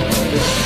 Yeah.